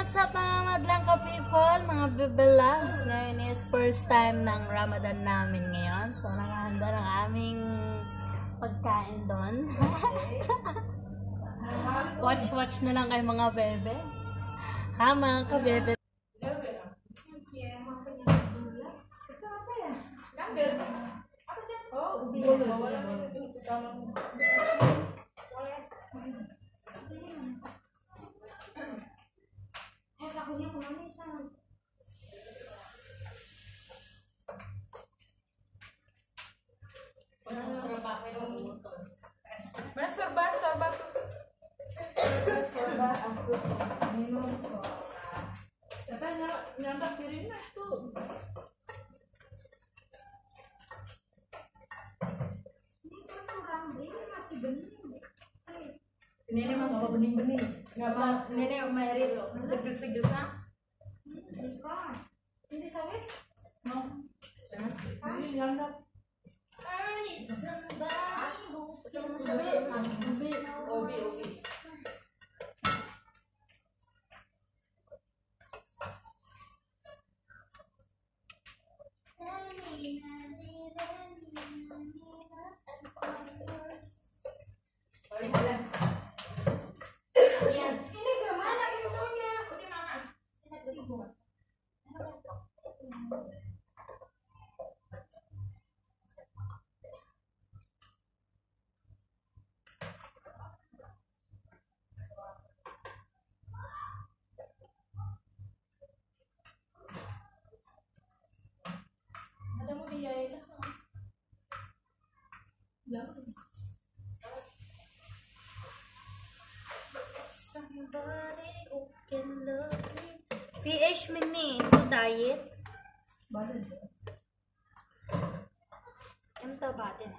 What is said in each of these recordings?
what's up mga madlang ka people, mga bebelags. Ngayon is first time ng Ramadan namin ngayon. So, nakahanda ng aming pagkain doon. Watch-watch na lang kayo mga bebe. Ha mga kabebe? Oh, ubi. ambruk minum tapi nyantap diri mah tuh ini kan kurang ini masih bening Nenek mah bawa bening-bening. Enggak mau nenek meri lo. Tegel-tegelnya. Hmm, Ini sawit? No. Ini nyantap. Ah, ini sebab. Tapi PH mini itu diet. Em tau batin,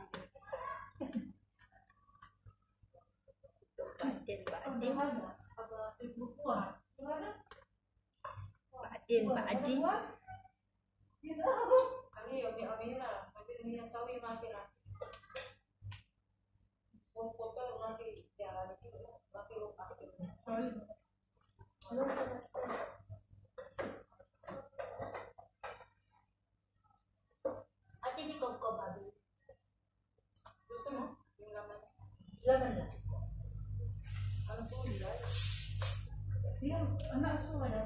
batin, batin, batin. At hindi ko ko babi. Gusto mo? Yung laman. Laman lang. Ano po yung laman? Yeah, ano wala?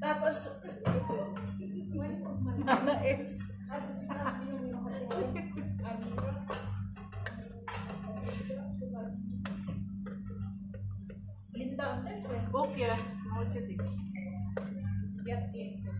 Tapos, nalais. Linda, antes, eh. okay, mucho ah. tiempo. Ya tiempo.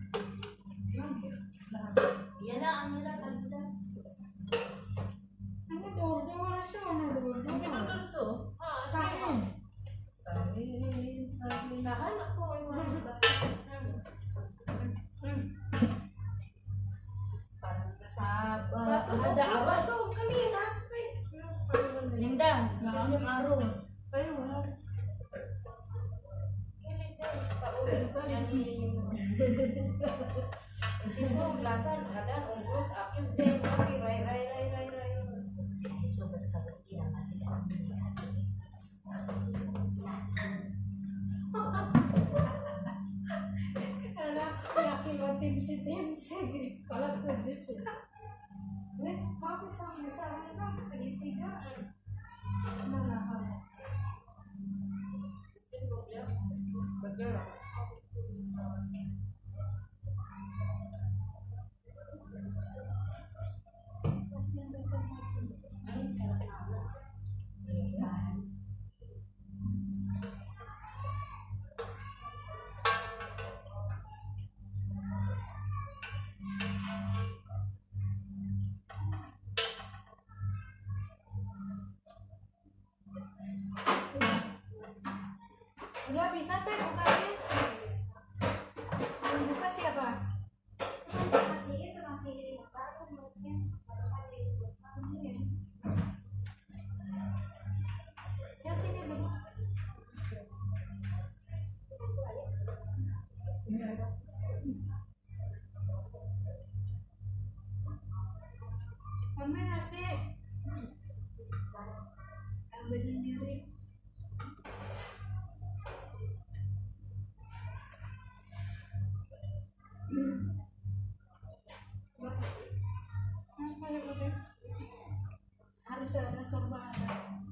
Ada apa tuh? Kami nasi. Nendang, langsung arung. Disuruh belasan ada ungkus akim sih tapi rai rai rai rai rai. Disuruh bersama dia masih Anak yakin tim Sih. tim si kalau Sih. Eh, bakit sa akin? Sabi na sa gitigaan. Ano na, nggak bisa teh bukanya survive